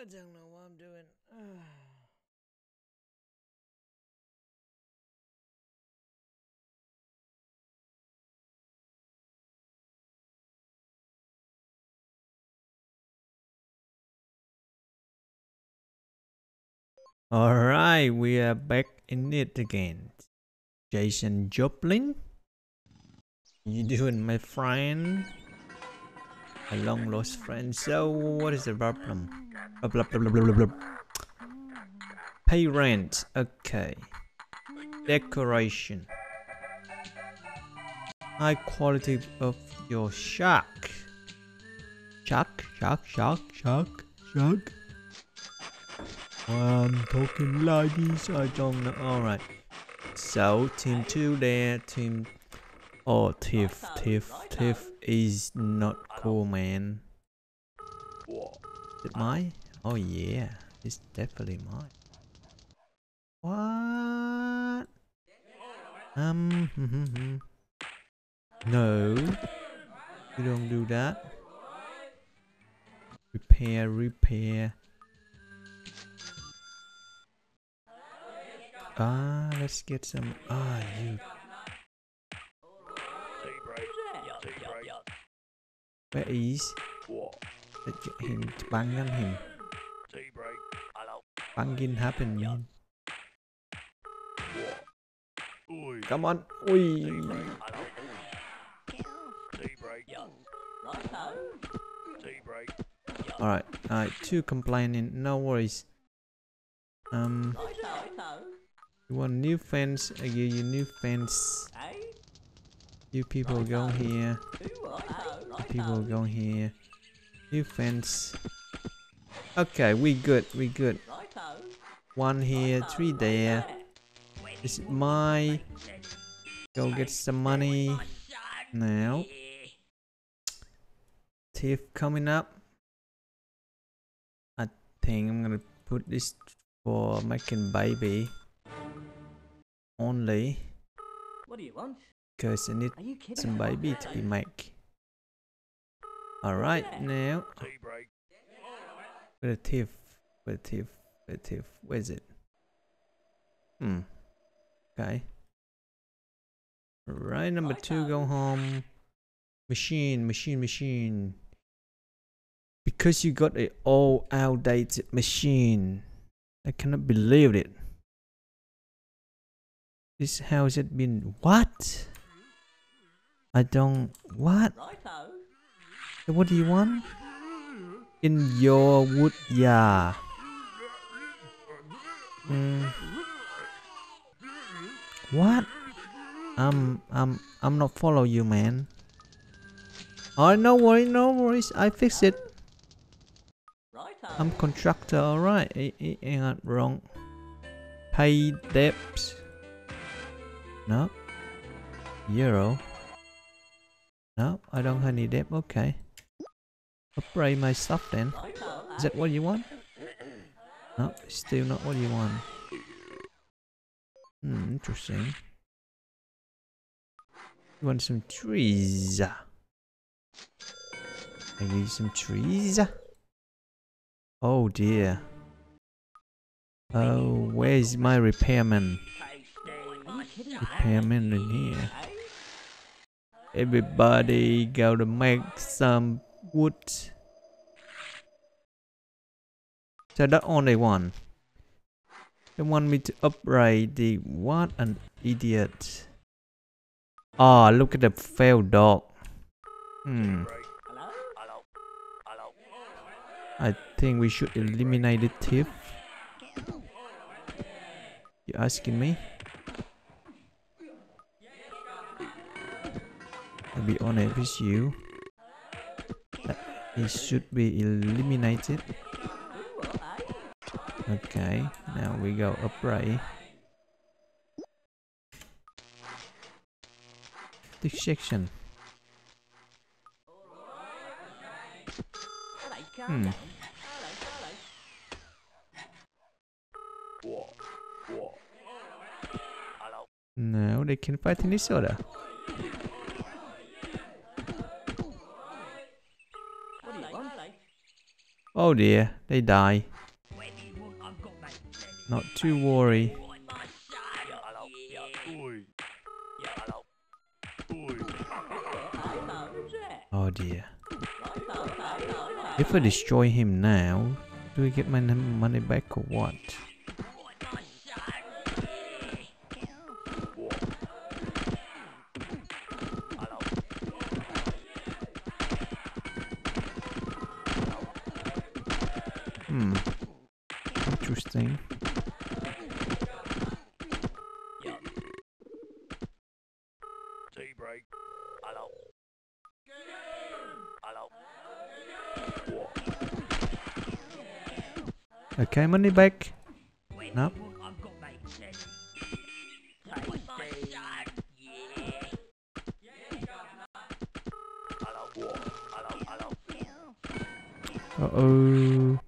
I don't know what I'm doing. Alright, we are back in it again. Jason Joplin? You doing, my friend? A long lost friend. So, what is the problem? Blah, blah, blah, blah. Pay rent. Okay. Decoration. High quality of your shark. Shark, shark, shark, shark, shack. I'm talking like this. I don't know. Alright. So, team 2 there. Team. Oh, Tiff. Tiff. Tiff is not cool, man. Is it mine? Oh, yeah. It's definitely mine. What? Um. no. You don't do that. Repair, repair. Ah, let's get some. Ah, you. Where is? Let's get him. Banging him. Banging happening. Come on. Ui. Alright, alright, two complaining, no worries. Um, you want new fence? I give you new fence. You people go here. People go here. New fence. Okay, we good, we good. One here, three there. This is my. Go get some money now. Tiff coming up. I think I'm gonna put this for making baby only What do you want? because I need Are you kidding? some baby to be make. Alright now. Where the Tiff? Where the Tiff? Where the Tiff? Where is it? Hmm. Okay. Right, number two, go home. Machine, machine, machine. Because you got a all outdated machine. I cannot believe it. This how has it been? What? I don't. What? Righto. What do you want? In your wood, yeah. Mm. What? I'm I'm I'm not follow you, man. Oh, no worry, no worries. I fix it. I'm contractor, alright. I, I ain't wrong. Pay debts. No. Euro. No, I don't have any debt. Okay. Upgrade my stuff then. Is that what you want? No, still not what you want. Hmm, interesting. You want some trees? I need some trees. Oh dear. Oh, where's my repairman? Are you kidding? Repairman in here. Everybody gotta make some wood. So that only one. They want me to upgrade the what an idiot. Ah, look at the failed dog. Hmm. I think we should eliminate the thief. You asking me? I'll be honest with you. It should be eliminated. Okay, now we go upright. This section. Hmm. down. Hello, hello. No, they can fight in this order. What do you want? Oh dear, they die. Not to worry. Oh dear. If I destroy him now, do I get my money back or what? Money back. No. Uh oh.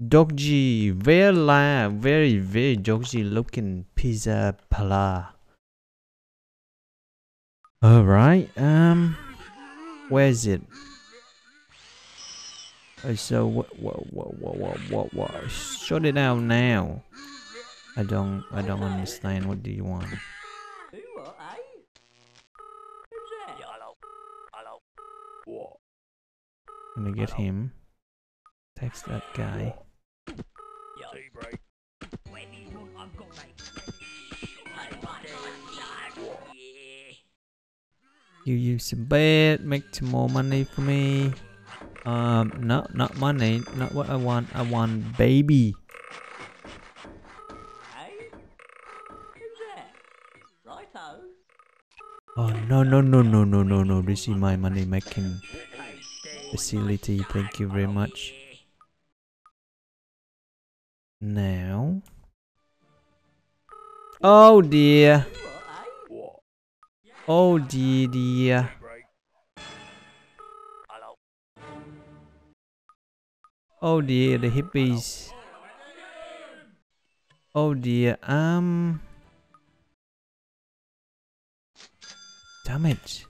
Doggy, very la, very very doggy looking pizza pala. All right. Um, where is it? Uh, so what what what what what what what? Shut it out now. I don't I don't understand. What do you want? Gonna get him. Text that guy. You use some bed, make some more money for me. Um, no, not money, not what I want. I want baby. Who's that? Righto. Oh no no no no no no no! This is my money making facility. Thank you very much. Now. Oh dear. Who what? What? Oh dear dear. Oh dear, the hippies. Oh dear, um. Damn it.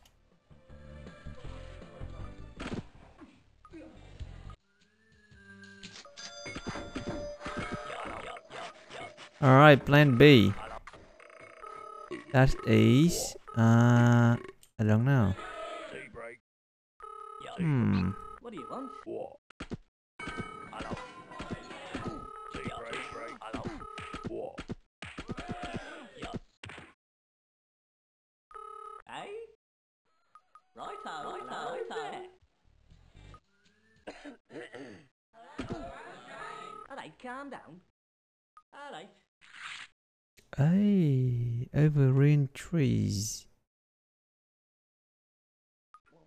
Alright, plan B. That is. Uh. I don't know. Hmm. What do you want? Righto, righto, righto. Alright, calm down. Alright. Hey, overrun trees.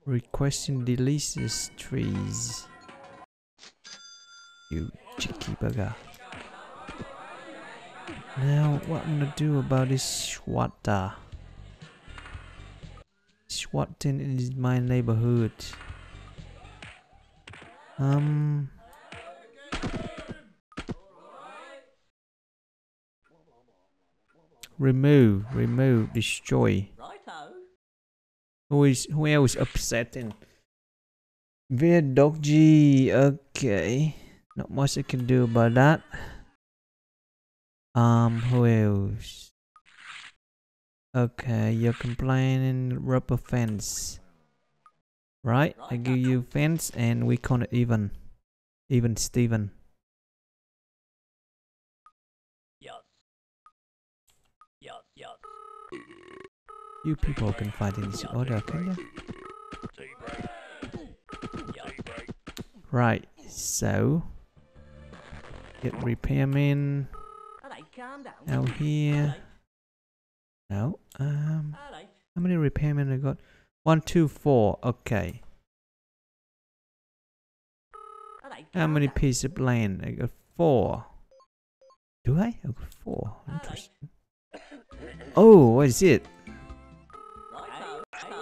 Requesting deletes trees. You cheeky bugger. Now, what I'm gonna do about this Schwatta? Schwatting is my neighborhood. Um. Remove, remove, destroy. Righto. Who is who else upsetting? Dog G. Okay, not much I can do about that. Um, who else? Okay, you're complaining rubber fence. Right, I give you fence and we call it even. Even Steven. Yes. Yes. Yes. You people can fight in this order, can you? Tea break. Tea break. Right, so get repairman Alright, out here. No, um, ah, Alright. how many repairmen I got? One, two, four. Okay. Ah, Alright, How many pieces of land? I got four. Do I? I got four. Ah, Alright. Interesting. Oh, what is it?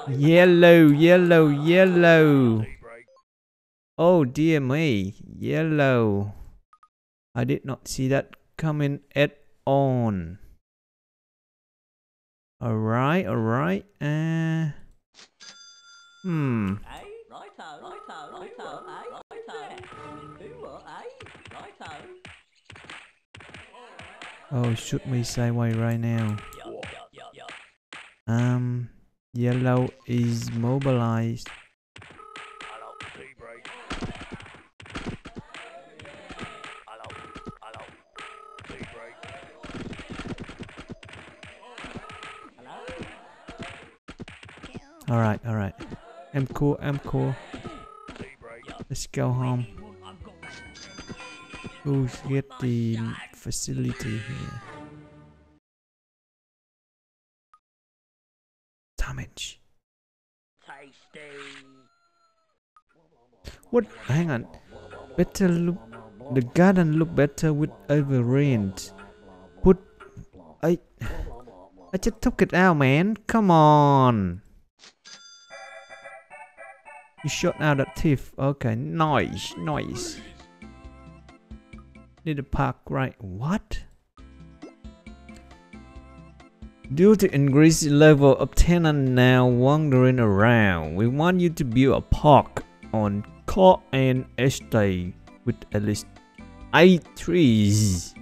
Yellow, yellow, yellow. Oh dear me, yellow. I did not see that coming at all right, all right. Uh, hmm. Oh, should we sideway right now? Um, yellow is mobilized. All right, all right. I'm cool. I'm cool. Let's go home. Who's get the facility here? Damage. What? Hang on. Better look. The garden look better with overrained. Put. I. I just took it out, man. Come on. You shot out that thief. Okay, nice, nice. Need a park right. What? Due to increased level of tenant now wandering around, we want you to build a park on Court and Estate with at least 8 trees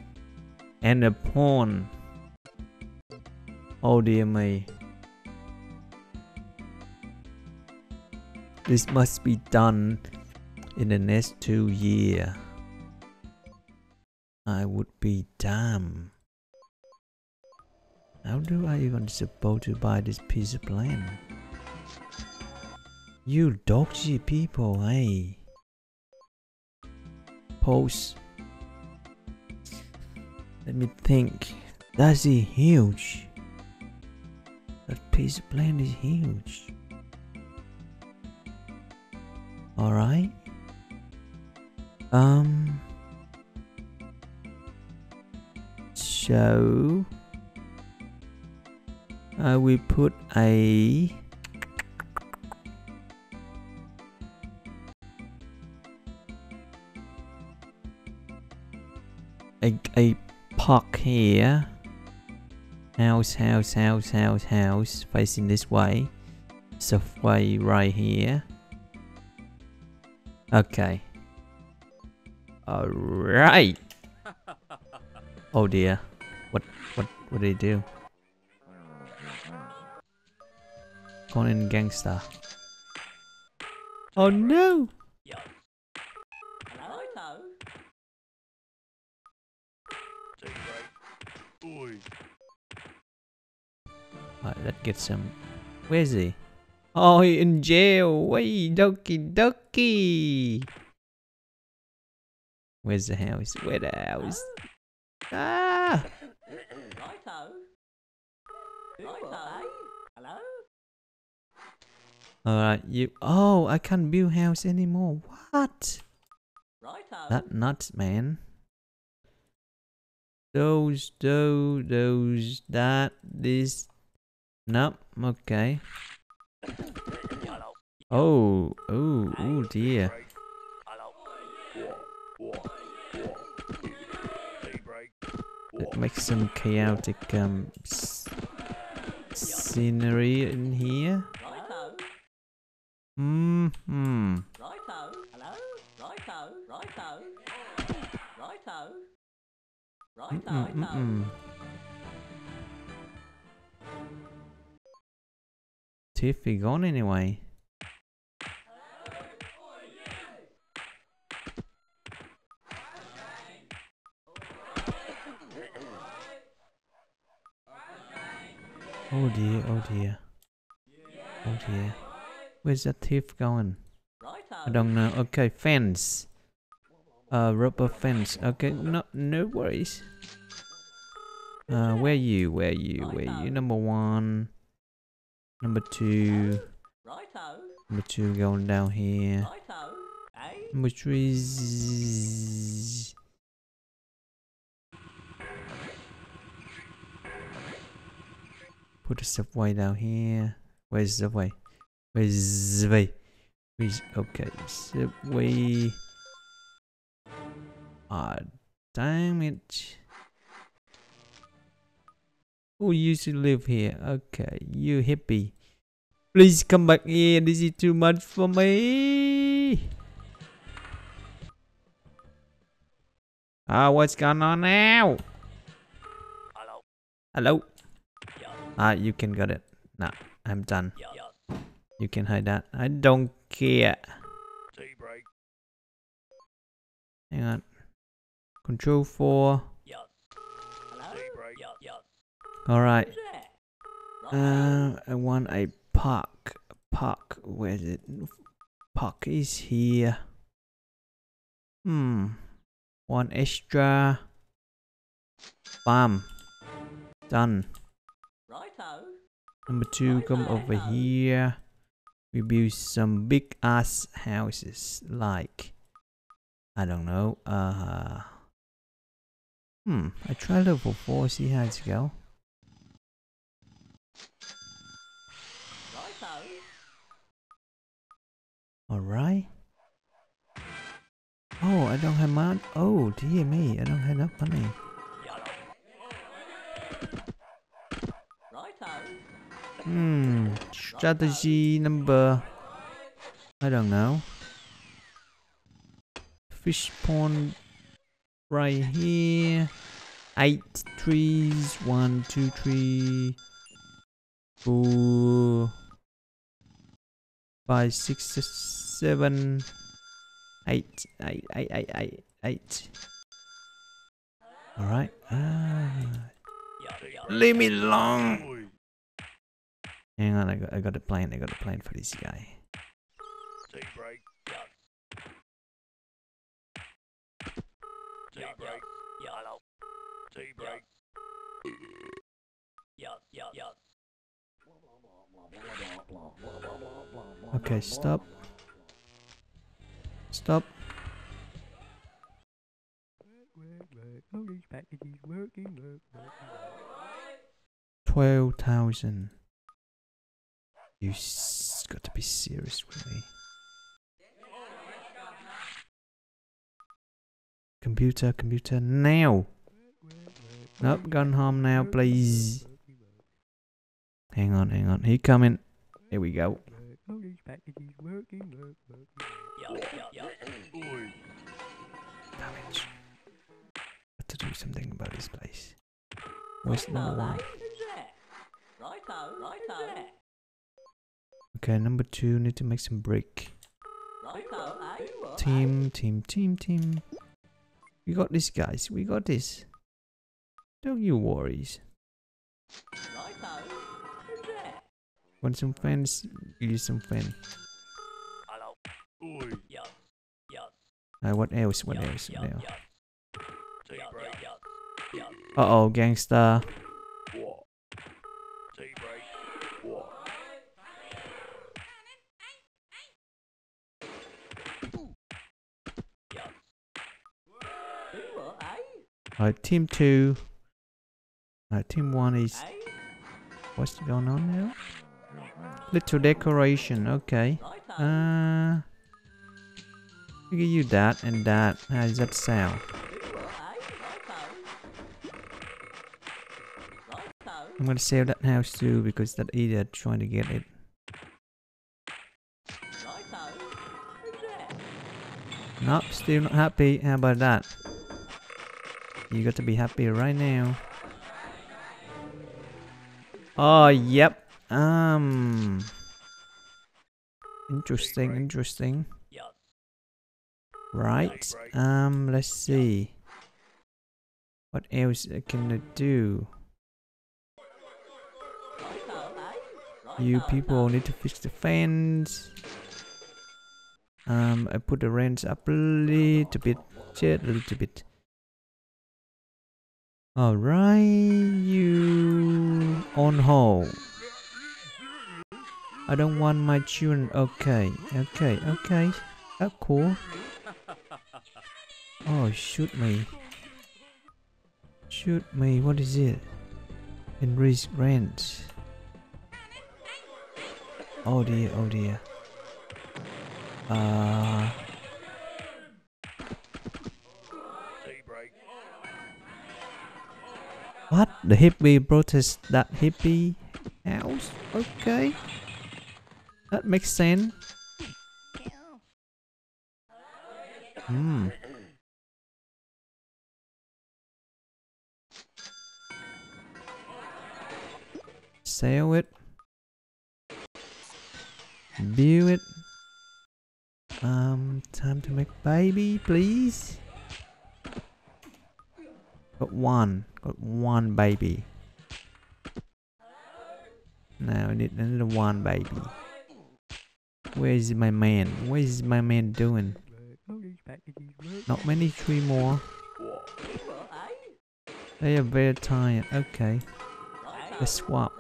and a pond. Oh dear me. This must be done in the next two years. I would be damn. How do I even supposed to buy this piece of land? You dodgy people, eh? hey. Pose. Let me think. That's it huge. That piece of land is huge. Alright. Um. So. I will put a. A, a park here. House, house, house, house, house, facing this way. Subway right here. Okay. Alright. Oh dear. What what what did he do? Conan gangster. Oh no! Yup. Hello? Righto. Tea Alright, let's get some. Where's he? Oh, he in jail. Wait, doki doki. Where's the house? Where the house? Ah! Righto. Righto. Hello? Alright, you. Oh, I can't build house anymore. What? Righto. That nuts, man. Those, those, those, that, this. Nope. Okay. Oh, oh, oh dear. It makes some chaotic um scenery in here. Righto. Hmm. Righto. Hello? Righto. Righto. Righto. Righto. Righto. Tiffy gone anyway. Oh dear, oh dear. Oh dear. Where's that thief going? I don't know. Okay, fence. Uh, rubber fence. Okay, no, no worries. Uh, where you? Where you? Where you? Number one. Number two. Number two going down here. Number zzz. Put the subway down here. Where's the subway? Where's the way? Where's okay? Subway. Ah, damn it. Who used to live here? Okay, you hippie. Please come back here. This is too much for me. Ah, what's going on now? Hello. Hello. Ah, you can get it. Nah, I'm done. You can hide that. I don't care. Hang on. Control 4. Alright. Uh, I want a park. Park. Where is it? Park is here. Hmm. One extra. Bam. Done. Righto. Number two, come over here. We build some big ass houses. Like, I don't know. Uh. Hmm. I try level four. See how it's go. Righto. Alright. Oh, I don't have money. Oh, dear me. I don't have enough money. Hmm. Strategy number. I don't know. Fish pond right here. Eight trees. One, two, three, four, five, six, seven, eight, eight, eight, eight, eight, eight. All right. Ah. Leave me alone. Hang on, I got, I got a plan. I got a plan for this guy. Tea break. Tea break. Hello. Tea break. Okay, stop. Stop. Twelve thousand. You s- got to be serious with me. Computer, computer, now. Nope, gone home now, please. Hang on, hang on. He coming. Here we go. Oi. Damage. Got to do something about this place. Where's number Righto, one? Who's there? Righto. Righto. Who's there? Okay, number two, need to make some brick. Righto. What, eh? Team, team, team, team. We got this, guys. We got this. Don't you worries. Want some fans? Use some fan. Hello. Oi. Uh, what else? What else? What else? Uh oh, gangster. Alright, team two. Alright, team one is. What's going on now? Little decoration. Okay. Uh. Give you that and that. How does that sound? I'm gonna save that house too because that idiot trying to get it. Nope, still not happy. How about that? You got to be happy right now. Oh, yep. Um. Interesting, interesting. Right. Um, let's see. What else can I do? You people need to fix the fence. Um, I put the rents up a little bit, just a little bit. Alright, you on hold. I don't want my children. Okay, okay, okay. That's cool. Oh, shoot me. Shoot me. What is it? Increase rent. Oh dear, oh dear. Uh, what? The hippie protest that hippie house? Okay. That makes sense. Hmm. Sell it. View it. Um, time to make baby, please. Got one. Got one baby. Now I need another one baby. Where is my man? What is my man doing? Not many, three more. They are very tired. Okay, let's swap.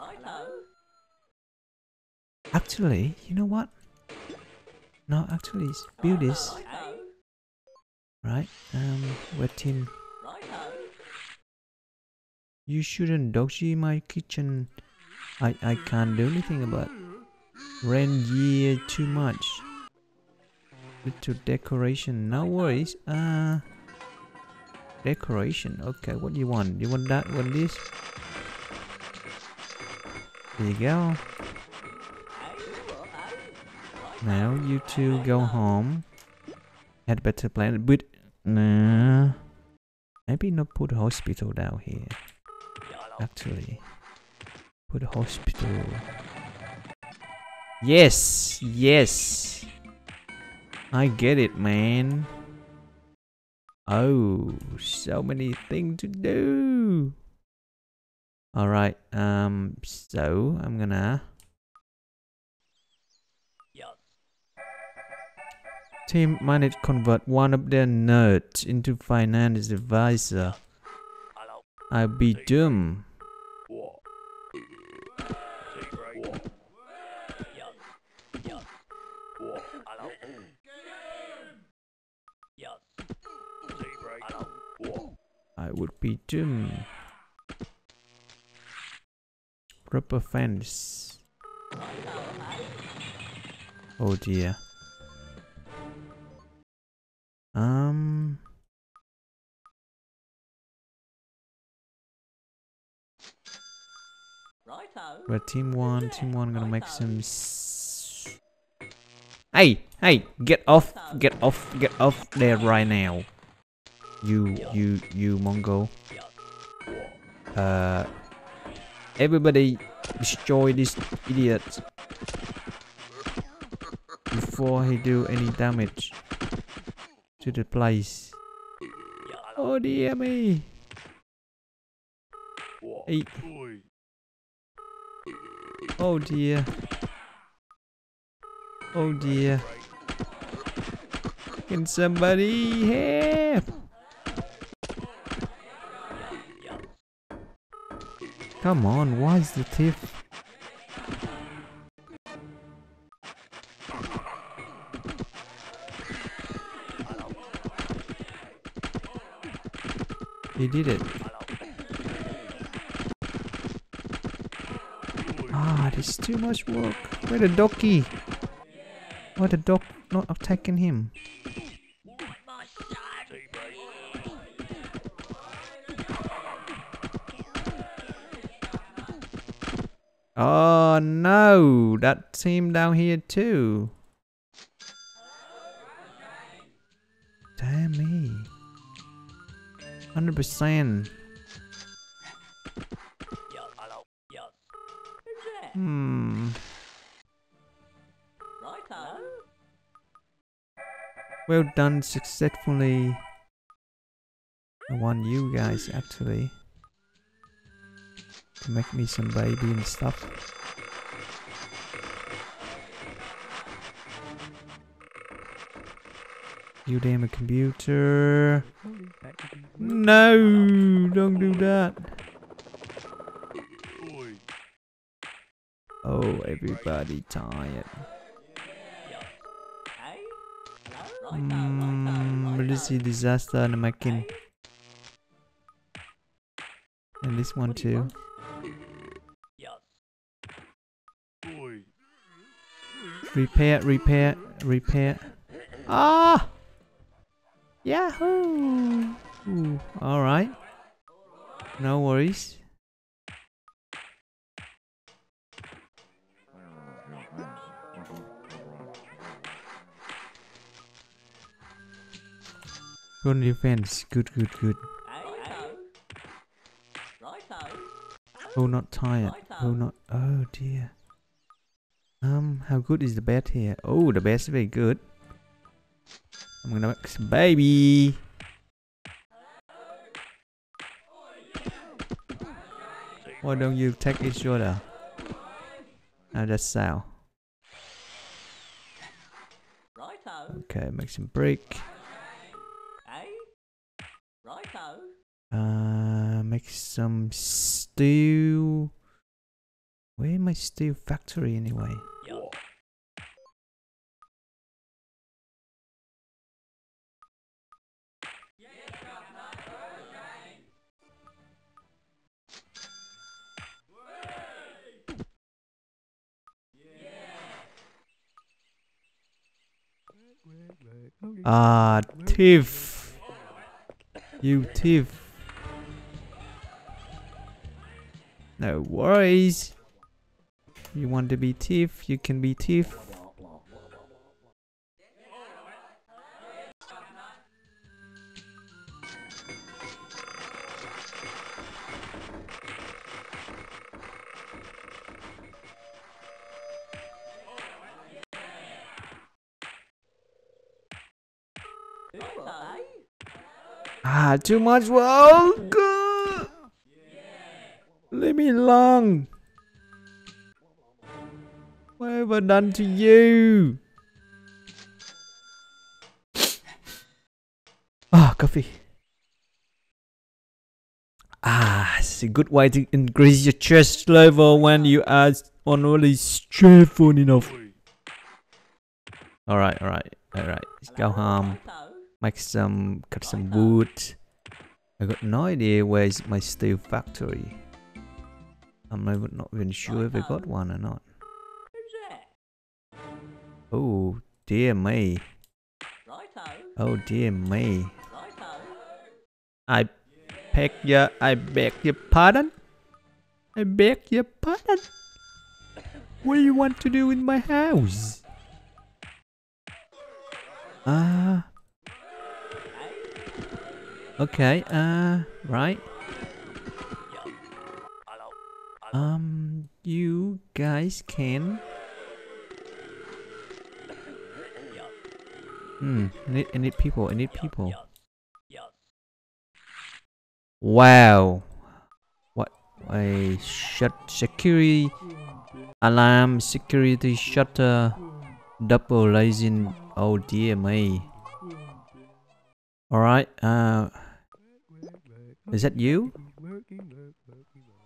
Actually, you know what? No, actually, build this. Right? Um, where team? You shouldn't dodgy my kitchen. I I can't do anything about rent year too much. Little decoration. No worries. Uh, decoration. Okay, what do you want? You want that? Want this? There you go. Now you two go home. Had better plan, but nah. Maybe not put hospital down here. Actually, put hospital. Yes, yes. I get it, man. Oh, so many things to do. All right. Um. So I'm gonna. Team managed convert one of their nerds into finance advisor. I'll be doomed. What? Tea break. What? Yuck. Yuck. What? Hello. Yuck. Tea break. Hello. What? I would be doomed. Rubber fence. Oh dear. Um. We're team one. Team one gonna make some. Hey, hey! Get off! Get off! Get off there right now! You, you, you, Mongo. Uh, everybody, destroy this idiot before he do any damage to the place. Oh dear me! Oi. oh dear! Oh dear! Can somebody help? Come on, why is the thief? He did it. Ah, this is too much work. Where the doggy? Why the dog not attacking him? Oh no, that team down here too. Damn me. 100%. Yuck. Hello. Yuck. Hmm. Well done successfully. I want you guys actually to make me some baby and stuff. You damn a computer. No, don't do that. Oh, everybody tired. Mm, Melissy disaster in the making. And this one too. Yuck. Oi. Repair, repair, repair. Ah! Yahoo! Alright. No worries. Good defense. Good, good, good. Oh, not tired. Oh, not. Oh dear. Um, how good is the bed here? Oh, the bed's very good. I'm gonna make some baby. Why don't you take each other? How does that sound? Righto. Okay, make some brick. Righto. Uh, make some steel. Where am I steel factory anyway? Yup. Ah, Tiff. You Tiff. No worries. You want to be thief, you can be thief. Ah, too much. Good. Leave me alone. What have I done to you? Ah, coffee. Ah, it's a good way to increase your chest level when you are already stressful enough. Alright, alright, alright. Let's go home. Make some cut some wood. I got no idea where's my steel factory. I'm not even sure if I got one or not. Oh dear me. Righto. Oh dear me. I beg your I beg your pardon? I beg your pardon? What do you want to do in my house? Ah, Eh? okay, uh, right. Yup. Hello. Hello. Um, you guys can. Yup. Hmm. I need, I need people. I need people. Wow. What? A shut security alarm security shutter double rising. Oh dear me. All right. Uh, is that you?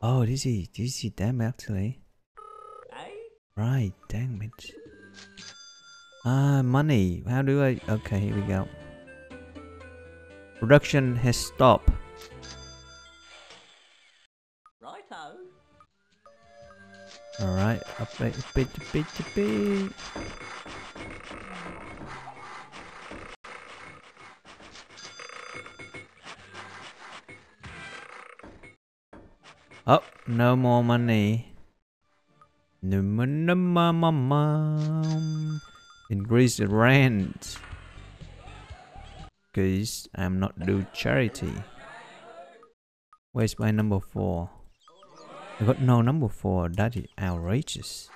Oh, this is this is them actually. Right. Dang it. Ah, money. How do I? Okay, here we go. Production has stopped. Righto. Alright, update a bit, a bit, a bit. Oh, no more money. No more, no more, more, more. Increase the rent. Cause I'm not do charity. Where's my number four? I got no number four. That is outrageous.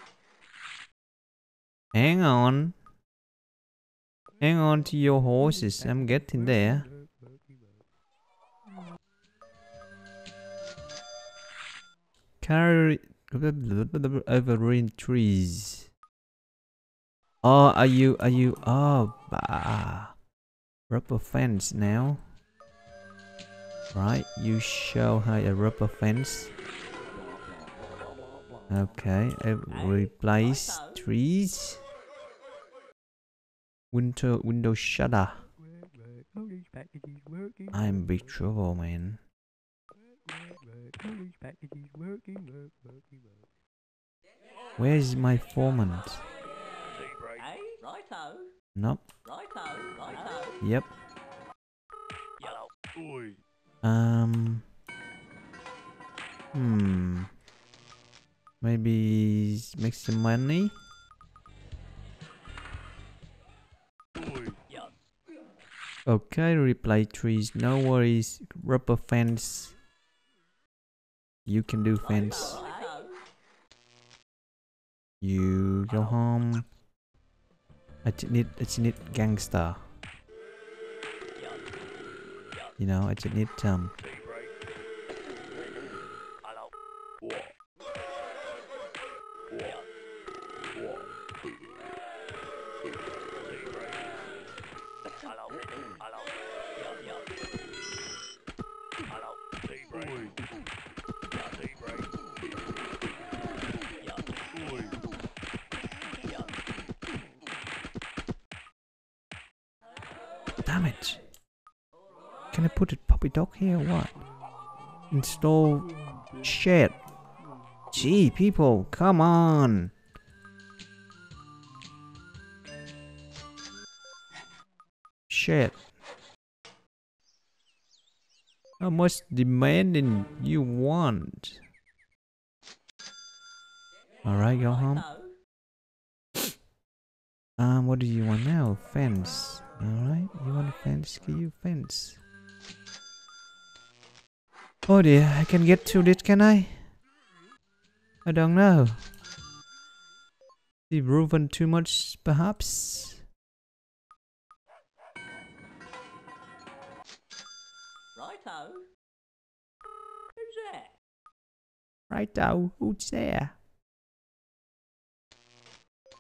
Hang on. Hang on to your horses. I'm getting there. Carry evergreen trees. Oh, are you? Are you? Oh, bah. Rubber fence now. Right, you show her a rubber fence. Okay, uh, replace trees. Winter window shutter. I'm big trouble, man. Where's my foreman? Righto. Nope. Righto. Righto. Yep. Hello. Oi. Um. Hmm. Maybe make some money. Okay, replay trees. No worries. Rubber fence. You can do fence. You go home. Need I just need gangster. You know, just need um damn it. Can I put a puppy dog here or what? Install shit. Gee, people, come on. Shit. How much demanding you want? Alright, go home. Um, what do you want now? Fence. Alright, you want a fence? Give you fence. Oh dear, I can get to this, can I? I don't know. They've proven too much, perhaps? Righto. Who's there? Right now, who's there?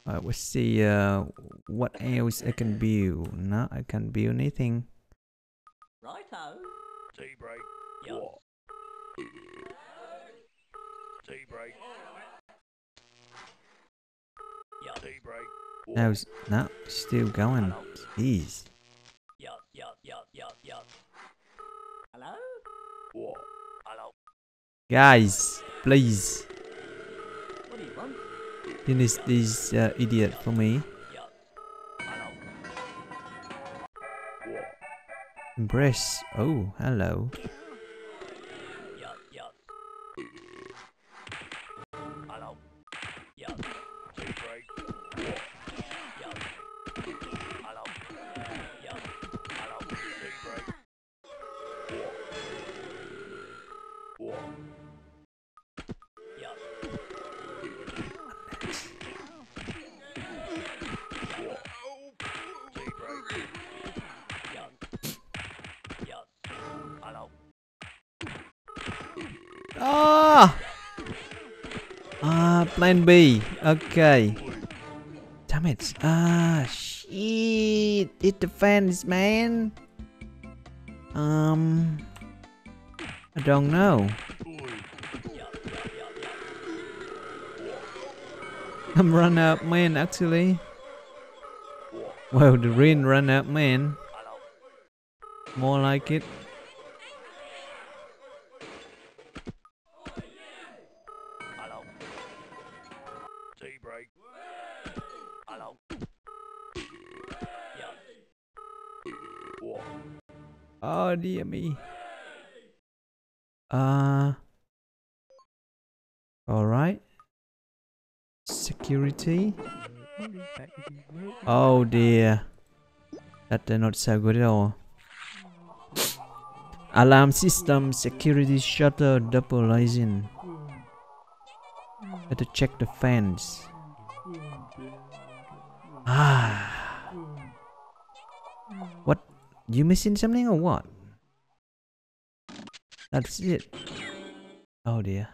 Alright, let's see uh, what else I can build. No, I can't build anything. Righto. Tea break. Yup. What? Tea break. Yup. Tea break. No, it's no, still going. Jeez. Yup, yup, yup, yup, yup. Hello? What? Hello. Guys, please. This uh, idiot for me. Embrace. Oh, hello. Plan B. Okay. Damn it. Ah, shit. It defends, man. Um, I don't know. I'm run out, man. Actually. Well, the rain run out, man. More like it. Tea break. Hello. Yup. What? Oh dear me. Uh. All right. Security. Oh dear. That are not so good at all. Alarm system, security shutter, double lighting. Better check the fence. Ah. What? You missing something or what? That's it. Oh dear.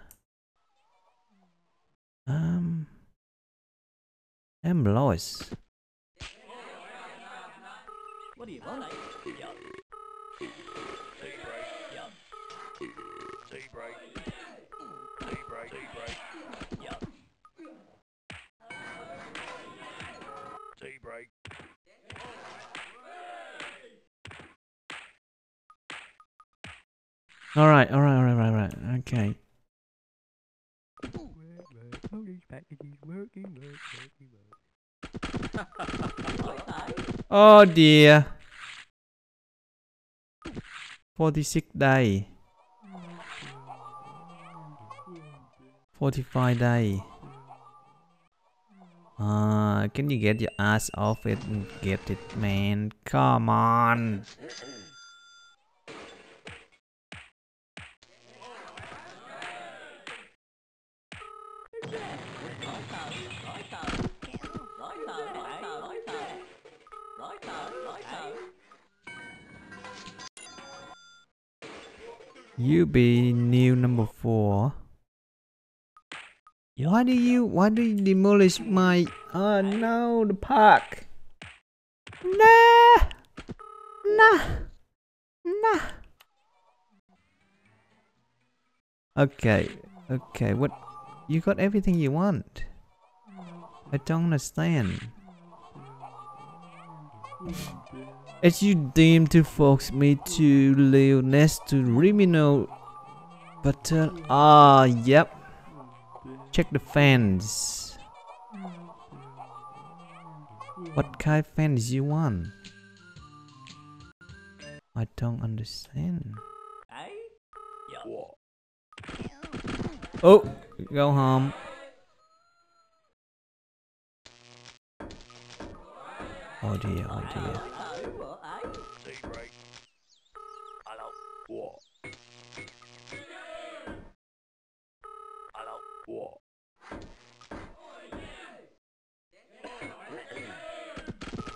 Um. I'm lost. All right, all right, all right, all right. Okay. Oh dear. 46 day. 45 day. Uh, can you get your ass off it and get it, man? Come on. You be new number four. Why do you why do you demolish my uh, oh no the park? Nah Nah Nah Okay, okay, what you got everything you want. I don't understand. As you deem to force me to next to Rimino button ah yep. Check the fans. What kind of fence you want? I don't understand. Oh, go home. Oh dear, oh dear.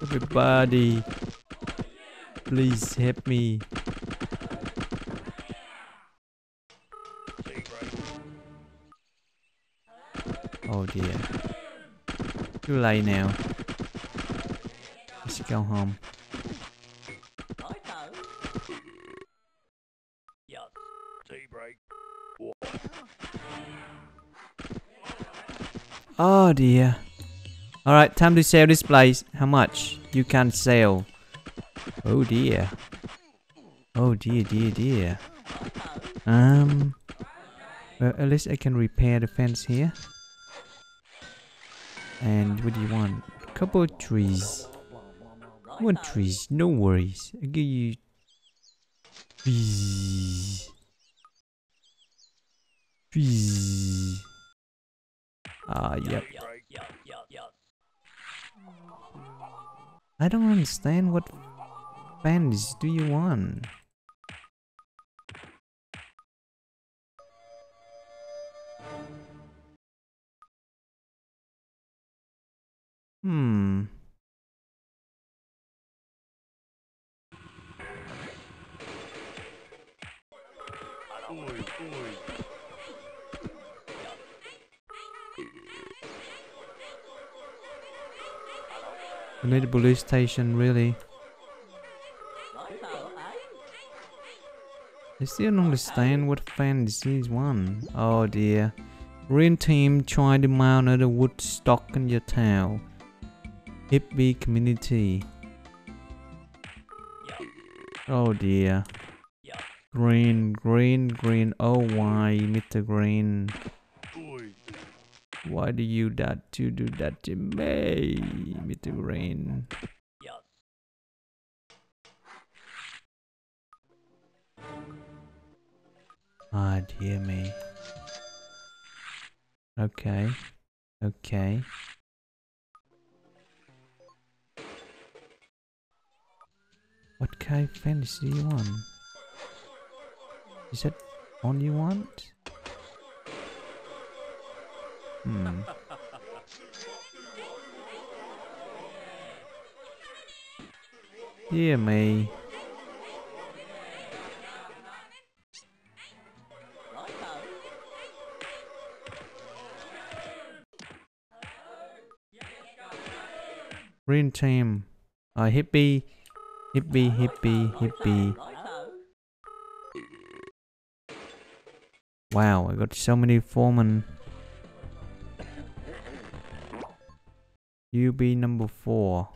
Everybody, please help me. Oh dear. Too late now. Let's go home. Oh dear. Alright, time to sell this place. How much? You can't sell. Oh dear. Oh dear, dear, dear. Um. Well, at least I can repair the fence here. And what do you want? A couple of trees. Want trees? No worries. I'll give you trees. Trees. Ah, yep. Tea break. I don't understand what fans do you want? Hmm. Need police station, really. I still don't understand what fantasies one. Oh dear. Green team trying to mount another Woodstock in your town. Hippie community. Oh dear. Green, green, green. Oh why, Mr. Green? Why do you that to do that to me, Mr. Green? Ah, dear me. Okay. Okay. What kind of fantasy do you want? Is that all you want? Hmm. Dear me. Green team. Uh, hippie. Hippie, hippie, hippie. Wow, I got so many foremen. UB number four.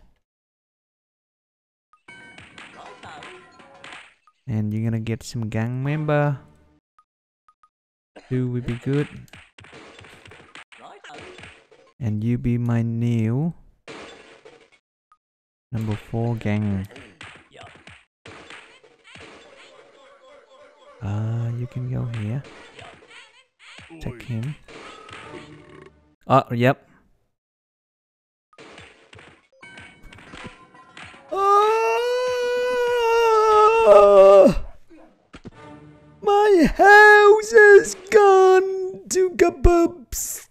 And you're gonna get some gang member. Two will be good. And you be my new number four gang. Uh, you can go here. Take him. Oh, yep. Oh, my house has gone to kabobs.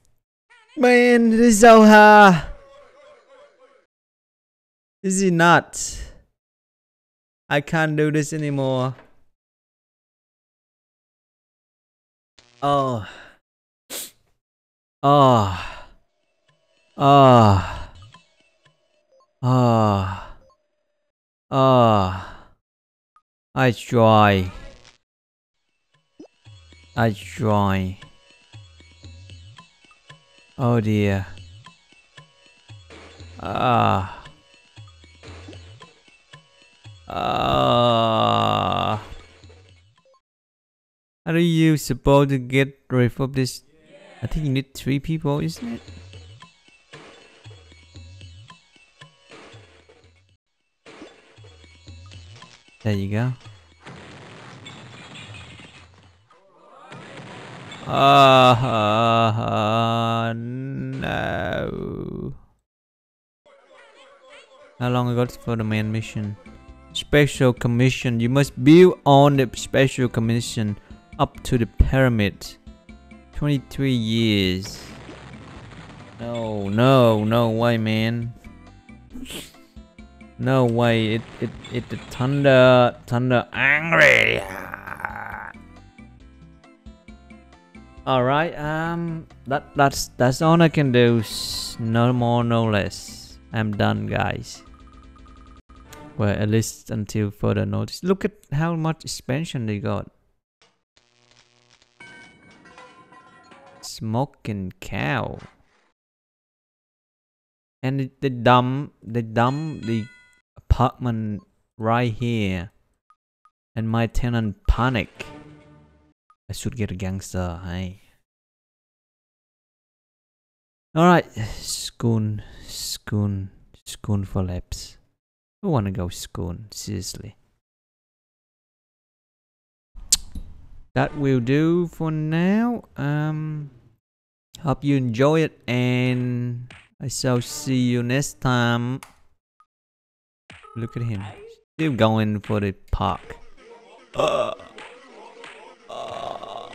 Man, this is so hard. Is it not? I can't do this anymore. Oh. Oh. Oh. Oh. Oh. I try. I try. Oh dear. Ah. Ah. How are you supposed to get rid of this? I think you need three people, isn't it? There you go. Ah, no. How long I got for the main mission? Special commission. You must build on the special commission up to the pyramid. 23 years. No, no, no way, man. No way. It, it, it, the thunder, thunder angry. All right. Um, that, that's, that's all I can do. No more, no less. I'm done, guys. Well, at least until further notice. Look at how much expansion they got. Smoking cow. And they dump, they dump the apartment right here. And my tenant panic. I should get a gangster, hey. Alright, Schoon, Schoon, Schoon for laps. Who wanna go Schoon, seriously. That will do for now. Um, hope you enjoy it and I shall see you next time. Look at him. Still going for the park. Uh. Uh.